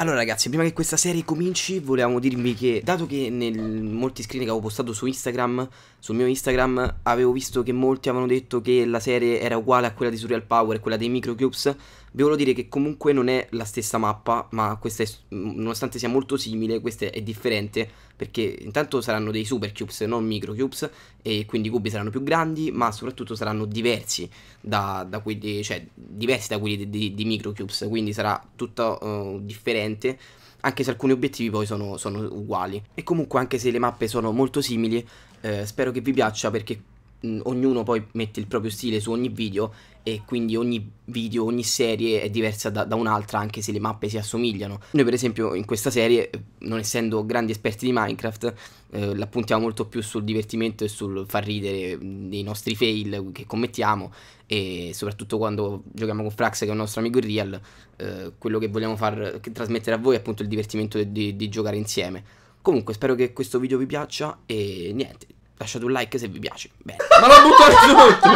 Allora ragazzi, prima che questa serie cominci, volevamo dirvi che, dato che nel molti screen che avevo postato su Instagram, sul mio Instagram, avevo visto che molti avevano detto che la serie era uguale a quella di Surreal Power quella dei Microcubes, vi volevo dire che comunque non è la stessa mappa, ma questa è, nonostante sia molto simile, questa è differente, perché intanto saranno dei Super Cubes, non Microcubes, e quindi i cubi saranno più grandi, ma soprattutto saranno diversi da, da quelli, cioè, diversi da quelli di, di, di Microcubes, quindi sarà tutto uh, differente, anche se alcuni obiettivi poi sono, sono uguali. E comunque anche se le mappe sono molto simili, eh, spero che vi piaccia perché ognuno poi mette il proprio stile su ogni video e quindi ogni video, ogni serie è diversa da, da un'altra anche se le mappe si assomigliano. Noi per esempio in questa serie, non essendo grandi esperti di Minecraft, eh, la molto più sul divertimento e sul far ridere dei nostri fail che commettiamo e soprattutto quando giochiamo con Frax che è un nostro amico in real, eh, quello che vogliamo far che trasmettere a voi è appunto il divertimento di, di, di giocare insieme. Comunque spero che questo video vi piaccia e niente, lasciate un like se vi piace. Bene. Ma l'ho buttato sotto!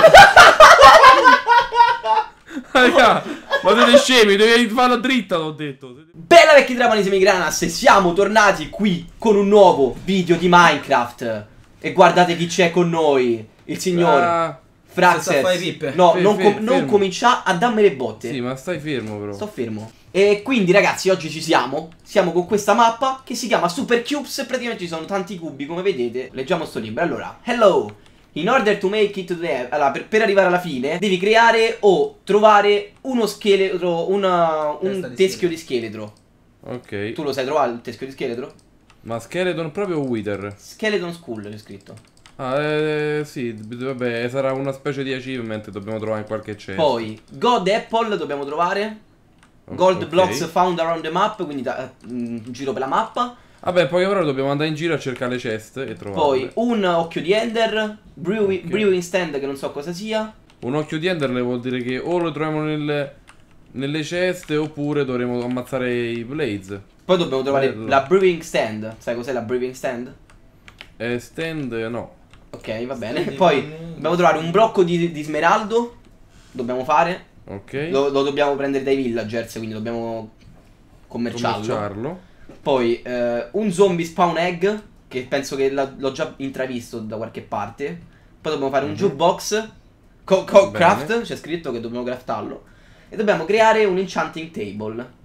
Raga, ma siete scemi, devi farla dritta, l'ho detto. Bella vecchi dragonisimi granas, siamo tornati qui con un nuovo video di Minecraft. E guardate chi c'è con noi, il signor Ah, Fraxes. No, Fe- non, fe- com- non fermo. comincia a darmi le botte. sì, ma stai fermo però. Sto fermo. E quindi ragazzi oggi ci siamo Siamo con questa mappa che si chiama Super Cubes Praticamente ci sono tanti cubi come vedete Leggiamo sto libro Allora Hello In order to make it to the end Allora per, per arrivare alla fine Devi creare o trovare uno scheletro una, Un di teschio di scheletro Ok. Tu lo sai trovare il teschio di scheletro? Ma Skeleton proprio o Wither? Skeleton School c'è scritto Ah, eh, sì, vabbè, sarà una specie di achievement, dobbiamo trovare in qualche chest. Poi God Apple dobbiamo trovare Gold ok. blocks found around the map Quindi da, mm, un giro per la mappa Vabbè, in poche parole dobbiamo andare in giro a cercare le chest e trovarle. Poi un occhio di Ender brewi- Ok. Brewing stand che non so cosa sia Un occhio di Enderle vuol dire che o lo troviamo nelle, nelle ceste oppure dovremo ammazzare i Blades. Poi dobbiamo trovare Bello. la brewing stand Sai cos'è la brewing stand? E stand no. Ok va bene Stand Poi di- dobbiamo trovare un blocco di, di smeraldo Dobbiamo fare Ok. lo, lo dobbiamo prendere dai villagers Quindi dobbiamo commerciarlo Commerciarlo. Poi eh, un zombie spawn egg Che penso che l'ho già intravisto da qualche parte Poi dobbiamo fare un Mhm. jukebox co- co-. Craft C'è scritto che dobbiamo craftarlo E dobbiamo creare un enchanting table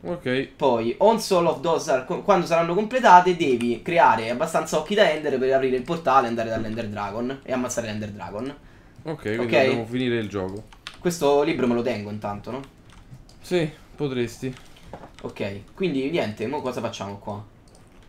Ok. Poi, on Soul of Those are- qu- quando saranno completate, devi creare abbastanza occhi da Ender per aprire il portale e andare dall'Ender Dragon e ammazzare l'Ender Dragon. Ok, quindi Ok. dobbiamo finire il gioco. Questo libro me lo tengo intanto, no? Sì, potresti. Ok, quindi niente, mo cosa facciamo qua?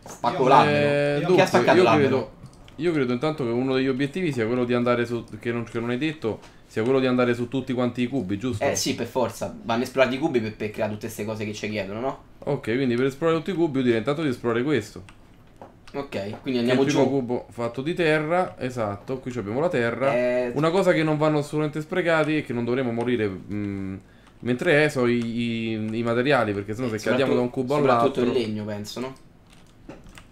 Spacco Io- l'albero. Eh, Io- Chi ha spaccato l'albero? credo, io credo intanto che uno degli obiettivi sia quello di andare su. Che non, che non hai detto. Sia quello di andare su tutti quanti i cubi, giusto? Eh sì, per forza. Vanno esplorati i cubi per, per creare tutte queste cose che ci chiedono, no? Ok, quindi per esplorare tutti i cubi io direi intanto di esplorare questo. Ok, quindi andiamo il primo giù. cubo fatto di terra, esatto, qui abbiamo la terra. Eh, Una cosa che non vanno assolutamente sprecati e che non dovremo morire mh, mentre è sono i, i- i materiali, perché sennò se cadiamo da un cubo soprattutto all'altro... il legno, penso, no?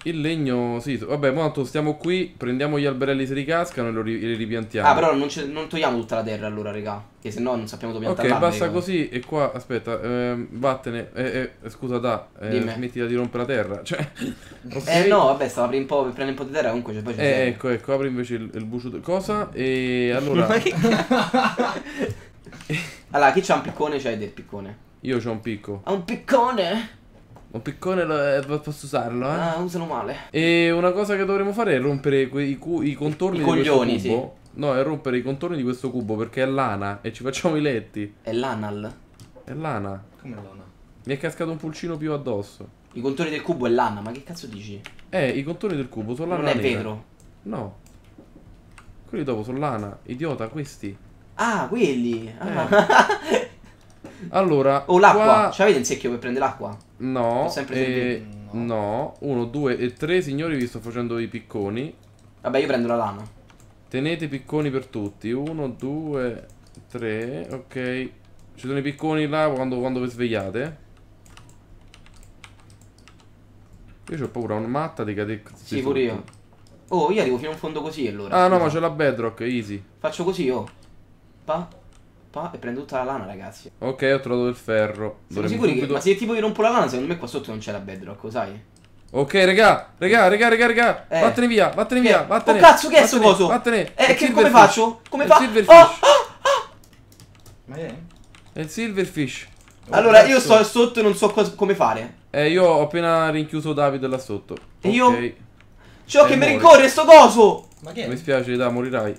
Il legno, sì, vabbè, tanto stiamo qui, prendiamo gli alberelli se ricascano e lo ri- li ripiantiamo. Ah, però non, non togliamo tutta la terra allora, raga. Che se no non sappiamo dove piantare Ok, basta così e qua, aspetta, ehm, vattene, eh, eh, scusa da, eh, smettila di rompere la terra, cioè... ok. Eh no, vabbè, stava per un po' per prendere un po' di terra, comunque c'è poi ci Eh, serve. ecco, ecco, apri invece il, il bucio... Cosa? E allora, allora, chi c'ha un piccone c'hai del piccone? io c'ho un picco. Ha un piccone? Un piccone lo, eh, posso usarlo, eh? Ah, usano male. E una cosa che dovremmo fare è rompere quei cu- i contorni I di coglioni, questo cubo. No, è rompere i contorni di questo cubo perché è lana e ci facciamo i letti. È l'anal. È lana. Come lana? Mi è cascato un pulcino più addosso. I contori del cubo è lana, ma che cazzo dici? Eh, i contorni del cubo sono lana non è nera. vetro. No. Quelli dopo sono lana. Idiota, questi. Ah, quelli. Ah. Allora, oh, l'acqua. qua- Ce l'avete un secchio per prendere l'acqua? No, sempre eh, sentito. no. Uno, due e tre, signori, vi sto facendo i picconi. Vabbè, io prendo la lana. Tenete i picconi per tutti. Uno, due, tre. Ok. Ci sono i picconi là quando, quando vi svegliate. Io ho paura, una matta di cadere. Sì, pure io. Oh, io arrivo fino in fondo così allora. Ah, no, ma c'è la bedrock, easy. Faccio così, oh. Pa. Pa- e prendo tutta la lana, ragazzi. Ok, ho trovato il ferro. Siamo sicuri che... subito- Ma se tipo io rompo la lana, secondo me qua sotto non c'è la bedrock, lo sai? Ok, regà, regà, regà, regà, regà. Eh. Vattene via, vattene via, Che- vattene. Oh cazzo, che è sto coso? Vattene. Eh, che come faccio? Come È il fa- silverfish. Oh, oh! Ma è? È il silverfish. Allora, io Cazzo. sto sotto e non so come fare. Eh, io ho appena rinchiuso Davide là sotto. E io? Ok. Ciò Eh, che mi rincorre sto coso! Ma che Mi spiace, da morirai.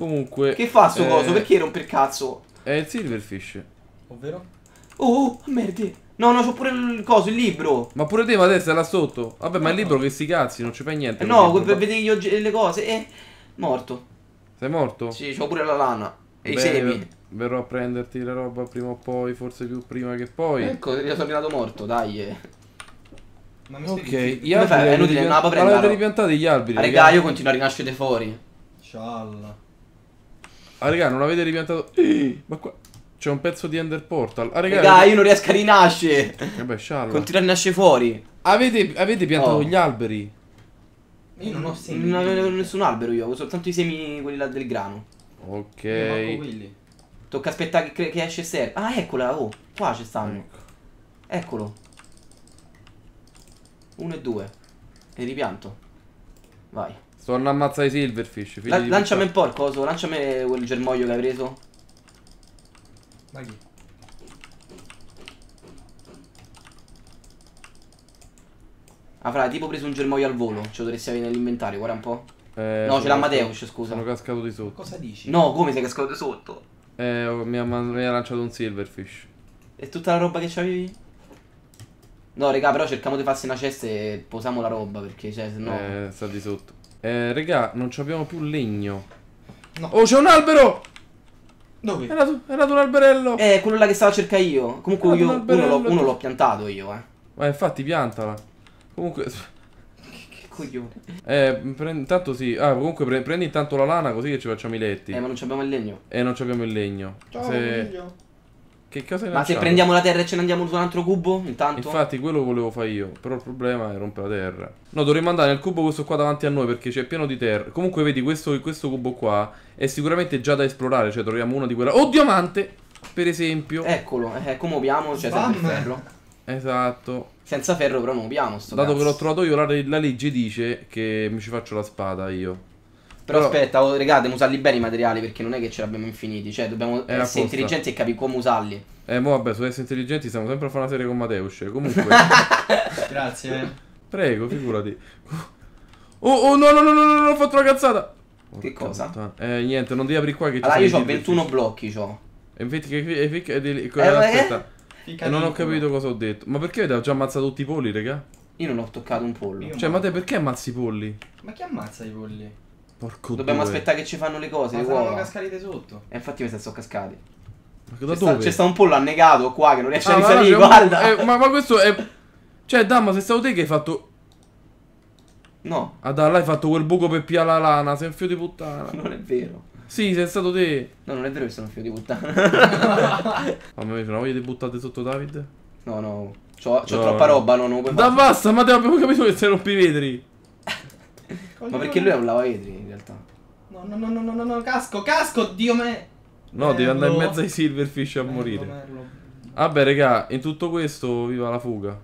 Comunque. Che fa sto eh, coso? Perché rompe il cazzo? È il silverfish. Ovvero? Oh, oh, merda. No, no, c'ho pure il coso, il libro. Ma pure te, ma adesso è là sotto. Vabbè, ma il libro che sti cazzi, non ci fai niente. Eh no, per vedere le cose. Eh, morto. Sei morto? Sì, c'ho pure la lana. E i Beh, semi. Verrò a prenderti la roba prima o poi, forse più prima che poi. Ecco, io sono arrivato morto, dai. eh. Ma mi Ok, gli alberi fai? È inutile, ripian- non la puoi prendere, avete no? ripiantati gli alberi, raga. io continuo a rinascere fuori. Scialla. Ah, raga, non avete ripiantato. Ma qua c'è un pezzo di Ender Portal. Ah, raga, Raga, io non riesco a rinascere. Vabbè, scialla. Continua a rinascere fuori. Avete, avete piantato Oh. gli alberi? Io non ho semi. Non avevo nessun albero io, avevo soltanto i semi, quelli là del grano. Ok. Tocca aspettare che, che esce Ser. Ah, eccola, oh. Qua ci stanno. Ecco. Eccolo. Uno e due. E ripianto. Vai. Sto andando a ammazzare i silverfish. La- lanciami un puttana. po' il coso, lanciami quel germoglio che hai preso. Ma chi? Avrà tipo preso un germoglio al volo. Ce lo dovresti avere nell'inventario, guarda un po'. Eh, no, ce l'ha cascato- Mateus, scusa. Sono cascato di sotto. Cosa dici? No, come sei cascato di sotto? Eh, mi ha, mi ha lanciato un silverfish. E tutta la roba che c'avevi? No, raga, però cerchiamo di farsi una cesta e posiamo la roba perché, cioè, se no. Eh, sta di sotto. Eh, regà, non ci abbiamo più legno. No. Oh, c'è un albero! Dove? Era, tu- era tu un alberello! Eh, quello là che stavo a cercare io. Comunque io un uno l'ho, uno l'ho piantato io, eh. Ma infatti, piantala. Comunque. Che coglione. Eh, prendi, intanto sì. Ah, comunque pre- prendi intanto la lana così che ci facciamo i letti. Eh, ma non abbiamo il legno. E non abbiamo il legno. Ciao, Se- coniglio. Che cosa hai Ma se prendiamo la terra e ce ne andiamo su un altro cubo, intanto? Infatti, quello volevo fare io. Però il problema è rompere la terra. No, dovremmo andare nel cubo questo qua davanti a noi perché c'è pieno di terra. Comunque, vedi, questo, questo cubo qua è sicuramente già da esplorare. Cioè, troviamo una di quelle. Oh, diamante! Per esempio. Eccolo, eh, come muoviamo? C'è sempre il Bam. ferro. Esatto. Senza ferro però non muoviamo sto Dato che cazzo. l'ho trovato io, la, la legge dice che mi ci faccio la spada io. Però, Però- aspetta, oh, regà, dobbiamo usarli bene i materiali perché non è che ce l'abbiamo infiniti. Cioè, dobbiamo essere apposta. intelligenti e capire come usarli. Eh, mo vabbè, su essere intelligenti stiamo sempre a fare una serie con Mateus. Comunque, Grazie. prego, figurati. Oh, oh, no, no, no, no, no, no, ho fatto una cazzata. Che Porca cosa? puttana. Eh, niente, non devi aprire qua che ci Allora, io ho 21 silverfish. blocchi, c'ho. E infatti che... e fic- e di- Eh, aspetta, eh, non ho capito cosa ho detto. Ma perché avete già ammazzato tutti i polli, raga? Io non ho toccato un pollo. Io- Cioè, ma te perché ammazzi i polli? Ma chi ammazza i polli? Porco Dobbiamo due. aspettare che ci fanno le cose, Ma le uova. cascati sotto. E infatti mi sono cascati. Ma da C'è sta, c'è sta un pollo annegato qua che non riesce Ah, a risalire, c'è un- guarda. eh, ma, ma questo è... Cioè, Damma, sei stato te che hai fatto... No, Ah, dai, là hai fatto quel buco per pia la lana, sei un figlio di puttana. non è vero. Sì, sei stato te. No, non è vero che sono un figlio di puttana. Mamma mia, c'è una voglia di buttate sotto David? no, no. C'ho, c'ho No, troppa no. roba, no, non lo puoi Da basta, ma te abbiamo capito che sei rompi i vetri. Ma perché lui è un lavavetri, in realtà. No, no, no, no, no, no, no, casco, casco, Dio me. No, devi andare in Merlo. mezzo ai silverfish a Merlo, morire. merlo. Vabbè, raga, in tutto questo, viva la fuga.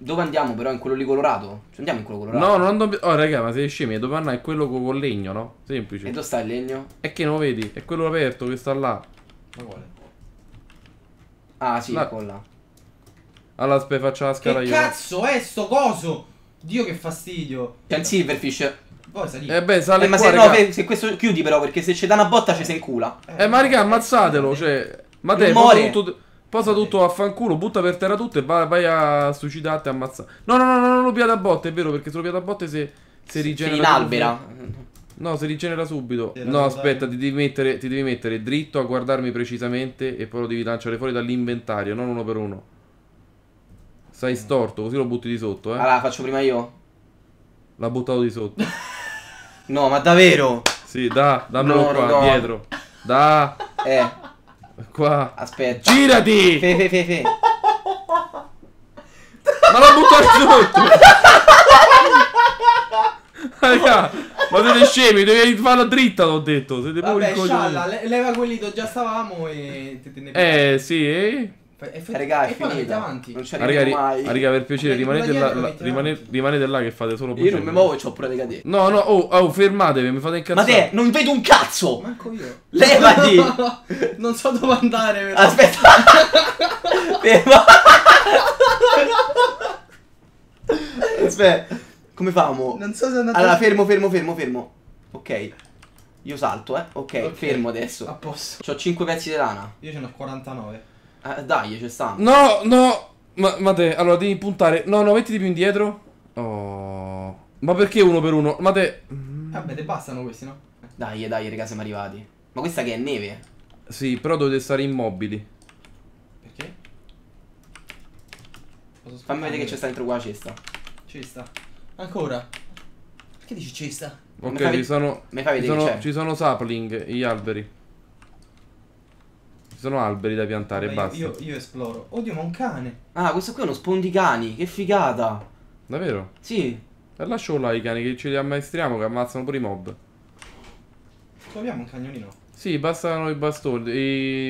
Dove andiamo però? In quello lì colorato? Cioè, andiamo in quello colorato? No, non dobbiamo... Oh, raga, ma sei scemi, dove andare è quello co- col legno, no? E Semplice. dove sta il legno? E che non lo vedi? È quello aperto che sta là. Ma quale? Ah, sì, La- quello là. Allora, aspetta, faccio la scala Che io. cazzo è sto coso? Dio che fastidio. C'è il silverfish. Poi salì. Eh beh, sale Eh, ma qua, se no, se questo chiudi però, perché se ci dà una botta ci si incula. Eh, ma raga, ammazzatelo, cioè... Ma te, muore. tutto... Posa tutto a fanculo, butta per terra tutto e vai, vai a suicidarti e ammazzare. No, no, no, no, non lo piate a botte, è vero, perché se lo piate a botte se, se Si rigenera... inalbera. No, si rigenera subito. Sì, No, aspetta, ti devi, mettere, ti devi mettere dritto a guardarmi precisamente e poi lo devi lanciare fuori dall'inventario, non uno per uno. Stai storto, così lo butti di sotto, eh. Allora, faccio prima io. L'ha buttato di sotto. No, ma davvero? Sì, da, dammelo No, qua, no. dietro. Da, Eh, qua. aspetta. Girati! Fe, fe, fe, fe. Ma l'ha buttato di sotto! Raga, Ma siete scemi, devi farla dritta, t'ho detto. Siete Vabbè, scialla, le- leva quelli dove già stavamo e Eh, sì, eh. Fai- Eh, Raga, è la finita. Non ci raga, arriviamo ri- mai. raga, per piacere, rimanete là, metti rimane- rimanete là che fate solo Io non mi muovo e c'ho pure dei cadere. No, no, oh, oh, fermatevi, mi fate Ma incazzare. te, non vedo un cazzo! Manco io. Levati! non so dove andare, però. Aspetta! Aspetta, come famo? Non so se è andato Allora, fermo, fermo, fermo, fermo. Ok. Io salto, eh. Ok, Ok. fermo A adesso. posto. C'ho 5 pezzi di lana. Io ce n'ho 49. Ah, dai, ci stanno. No, no. Ma, ma te, allora devi puntare. No, no, mettiti più indietro. Oh. Ma perché uno per uno? Ma te. Vabbè, te bastano questi, no? Dai, dai, raga, siamo arrivati. Ma questa che è neve? Sì, però dovete stare immobili. Perché? Posso Fammi vedere che c'è sta dentro qua la cesta. Ci sta. Ancora? Perché dici ci sta? Mi Ok, fai ci sono. mi fai ci vedere sono, che c'è? ci sono sapling, gli alberi. Ci sono alberi da piantare, Vabbè, basta. io, io, io esploro. Oddio, ma un cane. Ah, questo qui è uno spondicani. Che figata. Davvero? Sì. E lascialo là i cani che ce li ammaestriamo che ammazzano pure i mob. Troviamo un cagnolino. Sì, bastano i bastoni,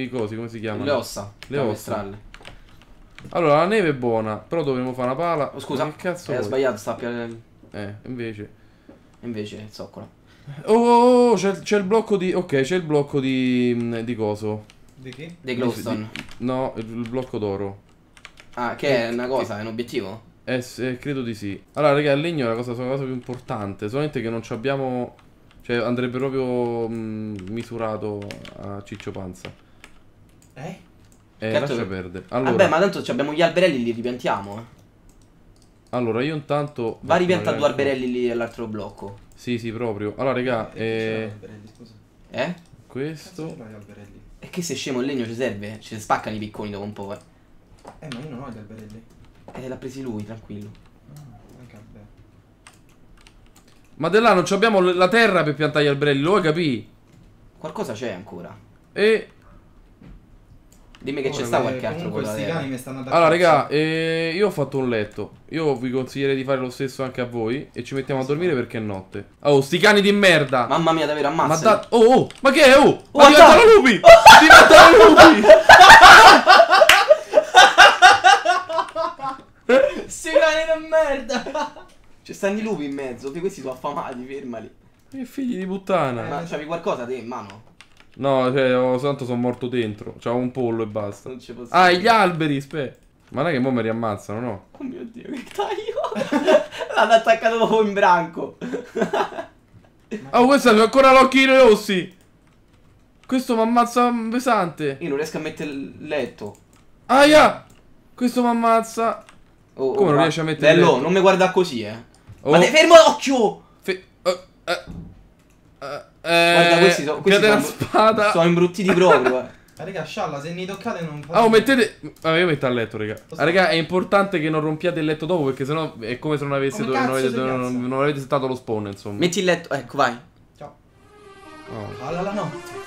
i cosi, come si chiamano? Le ossa. Le ossa. Allora, la neve è buona, però dovremmo fare una pala. Oh, scusa, Ma che cazzo eh, ho vuoi? sbagliato, sta più... Eh, invece. Invece, zoccola. Oh, oh, oh, c'è, il blocco di... Ok, c'è il blocco di... di coso. Di che? Dei glowstone. No, il, il blocco d'oro. Ah, che è una cosa, è un obiettivo? Eh, eh, credo di sì. Allora, raga, il legno è la cosa, la cosa più importante. Solamente che non ci abbiamo... Cioè, andrebbe proprio mh, misurato a Ciccio Panza. Eh? Eh, Cazzo lascia che- perdere. Allora, Vabbè, ma tanto ci abbiamo gli alberelli, li ripiantiamo. eh. allora, io intanto... Va ripianta due alberelli lì all'altro blocco. Sì, sì, proprio. Allora, raga, E che eh, alberelli, scusa? Eh? Cazzo questo... alberelli? E che se scemo il legno ci serve? Ci spaccano i picconi dopo un po', eh. Eh, ma io non ho gli alberelli. Eh, l'ha presi lui, tranquillo. Ah. Ma là non ci abbiamo la terra per piantare gli alberelli, lo vuoi capì? Qualcosa c'è ancora. E... Dimmi che Ora, c'è sta beh, qualche altro Comunque con la sti terra. cani mi stanno ad Allora, raga, eh, io ho fatto un letto. Io vi consiglierei di fare lo stesso anche a voi. E ci mettiamo a dormire perché è notte. Oh, sti cani di merda! Mamma mia, davvero, Ma ammazza. da... Oh, oh, ma che è? Oh, Oh, ma diventano lupi! Diventano lupi! Sti cani di merda! Ci stanno i lupi in mezzo, che questi sono affamati, fermali. Che figli di puttana. Ma c'avevi qualcosa te in mano? No, cioè, oh, tanto sono morto dentro. C'avevo un pollo e basta. Non ci posso. Ah, gli alberi, aspetta. Ma non è che mo mi riammazzano, no? Oh mio dio, che taglio! L'hanno attaccato proprio in branco. Oh, questo ha ancora l'occhino rossi! Questo mi ammazza pesante. Io non riesco a mettere il letto. Aia! Questo mi ammazza. Oh, Come non va- riesci a mettere il Bello, letto? non mi guarda così, eh. Oh. Ma te fermo occhio! Fe- eh, Guarda, questi sono. Questi sono, spada. sono imbruttiti proprio, eh. Ma raga, scialla, se ne toccate non fate Ah, oh, mettete. Vabbè, io metto a letto, raga. Ah, raga, è importante che non rompiate il letto dopo perché sennò è come se non aveste Come non avete, piazza? non, non avete settato lo spawn, insomma. Metti il letto, ecco, vai. Ciao. Oh. Alla la notte.